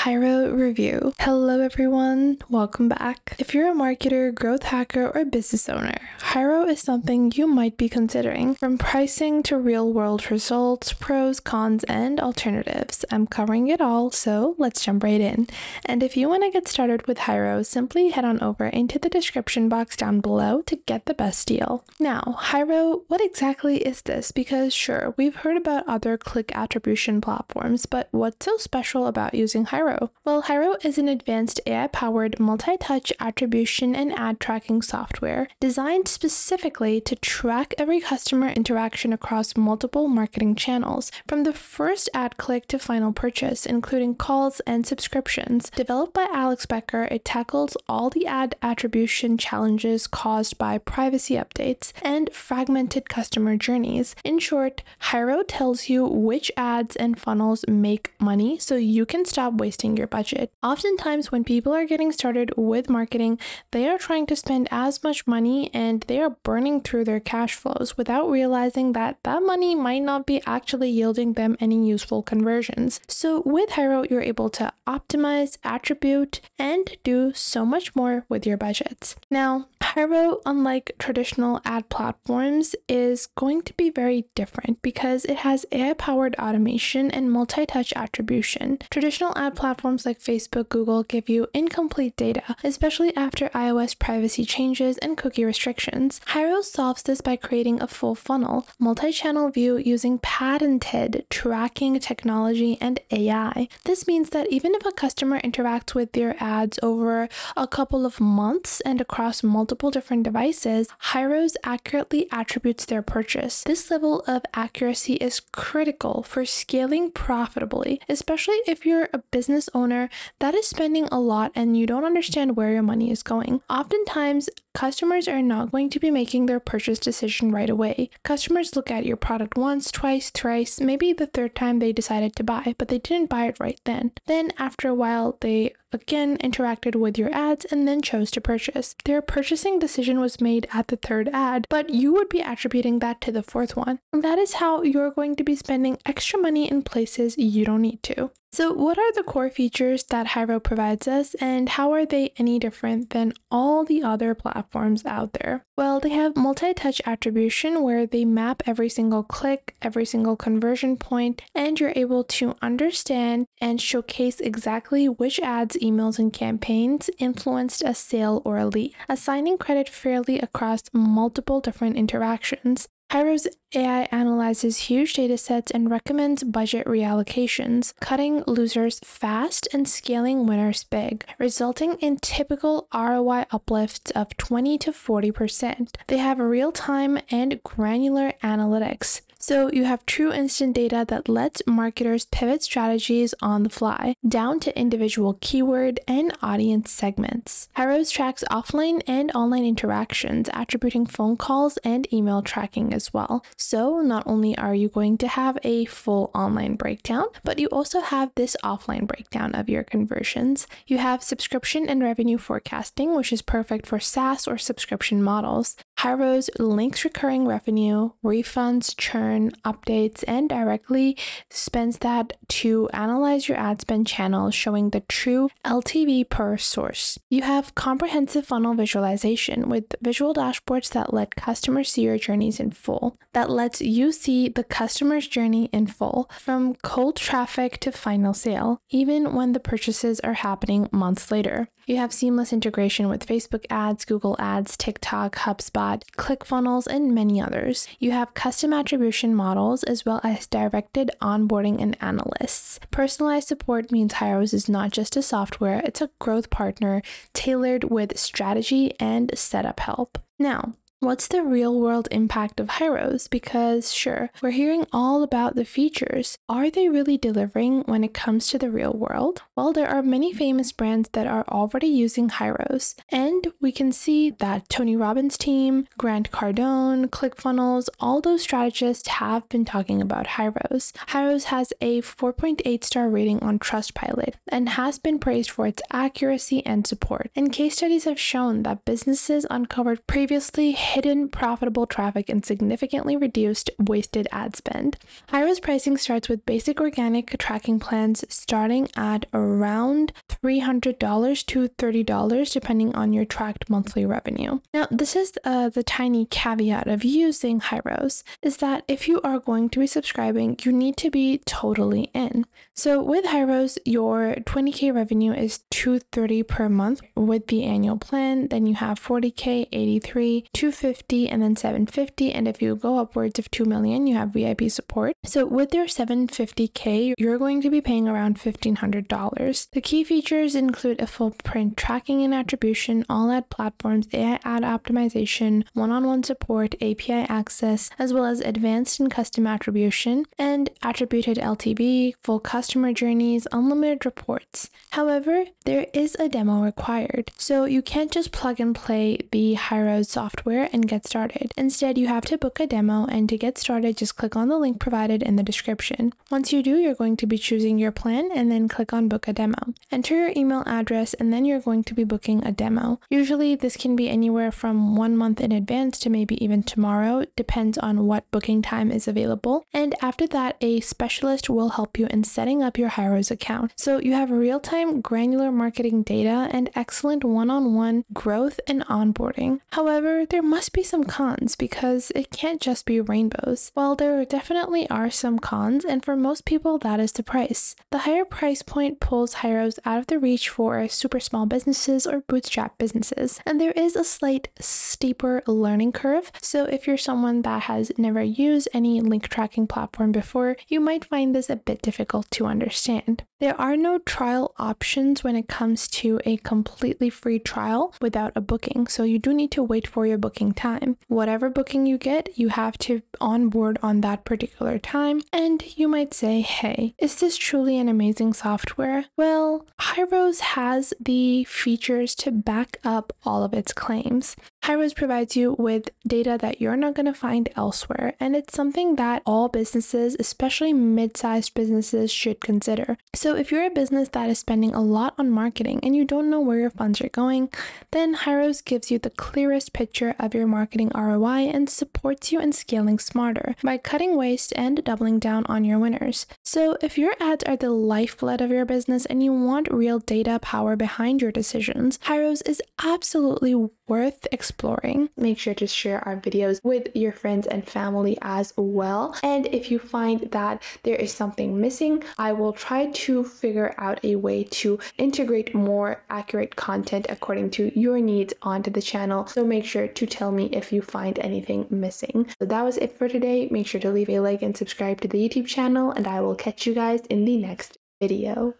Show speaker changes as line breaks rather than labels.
Hyro Review. Hello, everyone. Welcome back. If you're a marketer, growth hacker, or business owner, Hyro is something you might be considering. From pricing to real world results, pros, cons, and alternatives, I'm covering it all, so let's jump right in. And if you want to get started with Hyro, simply head on over into the description box down below to get the best deal. Now, Hyro, what exactly is this? Because sure, we've heard about other click attribution platforms, but what's so special about using Hyro? Well, Hyro is an advanced AI powered multi touch attribution and ad tracking software designed specifically to track every customer interaction across multiple marketing channels, from the first ad click to final purchase, including calls and subscriptions. Developed by Alex Becker, it tackles all the ad attribution challenges caused by privacy updates and fragmented customer journeys. In short, Hyro tells you which ads and funnels make money so you can stop wasting your budget. Oftentimes, when people are getting started with marketing, they are trying to spend as much money and they are burning through their cash flows without realizing that that money might not be actually yielding them any useful conversions. So with Hyro, you're able to optimize, attribute, and do so much more with your budgets. Now, Hyro, unlike traditional ad platforms, is going to be very different because it has AI powered automation and multi touch attribution. Traditional ad platforms like Facebook, Google give you incomplete data, especially after iOS privacy changes and cookie restrictions. Hyro solves this by creating a full funnel, multi channel view using patented tracking technology and AI. This means that even if a customer interacts with your ads over a couple of months and across multiple different devices, Hyros accurately attributes their purchase. This level of accuracy is critical for scaling profitably, especially if you're a business owner that is spending a lot and you don't understand where your money is going. Oftentimes, customers are not going to be making their purchase decision right away. Customers look at your product once, twice, thrice, maybe the third time they decided to buy, but they didn't buy it right then. Then, after a while, they again interacted with your ads and then chose to purchase. Their purchasing decision was made at the third ad, but you would be attributing that to the fourth one. That is how you're going to be spending extra money in places you don't need to. So, what are the core features that Hyro provides us, and how are they any different than all the other platforms out there? Well, they have multi touch attribution where they map every single click, every single conversion point, and you're able to understand and showcase exactly which ads, emails, and campaigns influenced a sale or a lead, assigning credit fairly across multiple different interactions. Hyros AI analyzes huge data sets and recommends budget reallocations, cutting losers fast and scaling winners big, resulting in typical ROI uplifts of 20 to 40%. They have real time and granular analytics, so you have true instant data that lets marketers pivot strategies on the fly, down to individual keyword and audience segments. Hyros tracks offline and online interactions, attributing phone calls and email tracking as well. So not only are you going to have a full online breakdown, but you also have this offline breakdown of your conversions. You have subscription and revenue forecasting, which is perfect for SaaS or subscription models. Hyros links recurring revenue, refunds, churn, updates, and directly spends that to analyze your ad spend channel, showing the true LTV per source. You have comprehensive funnel visualization with visual dashboards that let customers see your journeys in full, that lets you see the customer's journey in full, from cold traffic to final sale, even when the purchases are happening months later. You have seamless integration with Facebook ads, Google ads, TikTok, HubSpot, ClickFunnels, and many others. You have custom attribution models as well as directed onboarding and analysts. Personalized support means Hyros is not just a software, it's a growth partner tailored with strategy and setup help. Now, What's the real world impact of Hyros? Because, sure, we're hearing all about the features. Are they really delivering when it comes to the real world? Well, there are many famous brands that are already using Hyros, and we can see that Tony Robbins' team, Grant Cardone, ClickFunnels, all those strategists have been talking about Hyros. Hyros has a 4.8 star rating on Trustpilot and has been praised for its accuracy and support. And case studies have shown that businesses uncovered previously hidden profitable traffic and significantly reduced wasted ad spend. Hyros pricing starts with basic organic tracking plans starting at around $300 to $30 depending on your tracked monthly revenue. Now, this is uh, the tiny caveat of using Hyros is that if you are going to be subscribing, you need to be totally in. So with Hyros, your 20k revenue is 230 per month with the annual plan. Then you have 40k, 83, 250, and then 750. And if you go upwards of 2 million, you have VIP support. So with your 750k, you're going to be paying around $1,500. The key features include a full print tracking and attribution, all ad platforms, AI ad optimization, one-on-one support, API access, as well as advanced and custom attribution, and attributed LTV, full customer journeys, unlimited reports. However, there is a demo required, so you can't just plug and play the Hyros software and get started. Instead, you have to book a demo, and to get started, just click on the link provided in the description. Once you do, you're going to be choosing your plan and then click on book a demo. Enter your email address and then you're going to be booking a demo. Usually this can be anywhere from one month in advance to maybe even tomorrow, depends on what booking time is available. And after that, a specialist will help you in setting up your Hyros account. So you have real-time granular marketing data and excellent one-on-one growth and onboarding. However, there must be some cons because it can't just be rainbows. While there definitely are some cons, and for most people that is the price. The higher price point pulls Hyros out of the reach for super small businesses or bootstrap businesses, and there is a slight steeper learning curve. So if you're someone that has never used any link tracking platform before, you might find this a bit difficult to understand. There are no trial options when it comes to a completely free trial without a booking, so you do need to wait for your booking time. Whatever booking you get, you have to onboard on that particular time, and you might say, hey, is this truly an amazing software? Well, Hyros has the features to back up all of its claims. Hyros provides you with data that you're not going to find elsewhere, and it's something that all businesses, especially mid sized businesses, should consider. So, if you're a business that is spending a lot on marketing and you don't know where your funds are going, then Hyros gives you the clearest picture of your marketing ROI and supports you in scaling smarter by cutting waste and doubling down on your winners. So, if your ads are the lifeblood of your business and you want real data power behind your decisions, Hyros is absolutely worth exploring. Make sure to share our videos with your friends and family as well. And if you find that there is something missing, I will try to figure out a way to integrate more accurate content according to your needs onto the channel. So make sure to tell me if you find anything missing. So that was it for today. Make sure to leave a like and subscribe to the YouTube channel and I will catch you guys in the next video.